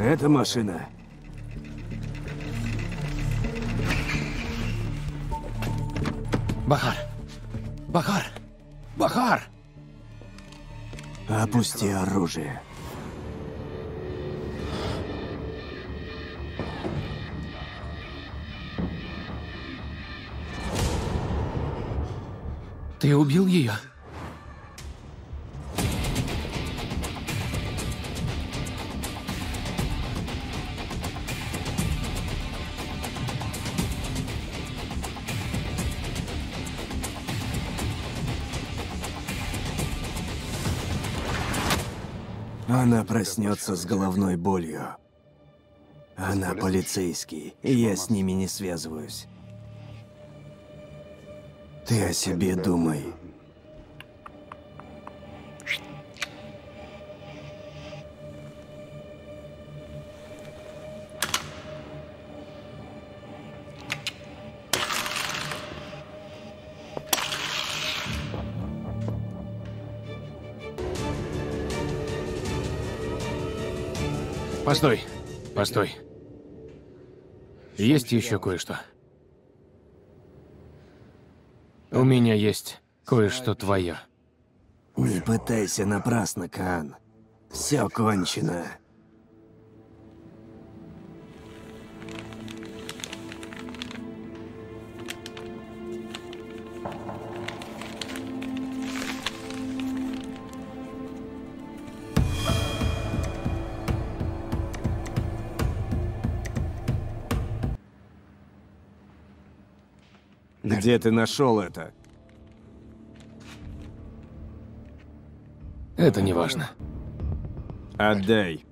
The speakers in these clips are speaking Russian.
Это машина. Бахар! Бахар! Бахар! Опусти оружие. Ты убил ее? Она проснется с головной болью. Она полицейский, и я с ними не связываюсь. Ты о себе думай. Постой, постой. Есть еще кое-что. У меня есть кое-что твое. Не пытайся напрасно, Кан. Все кончено. Где ты нашел это? Это не важно. Отдай.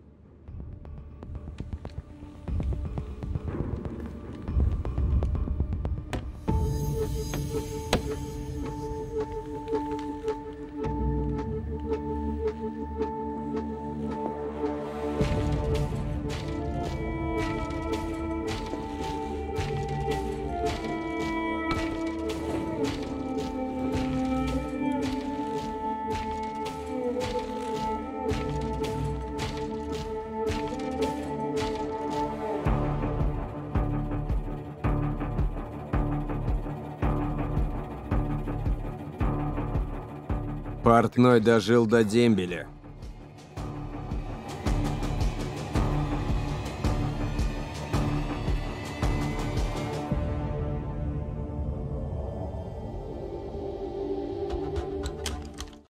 Портной дожил до дембеля.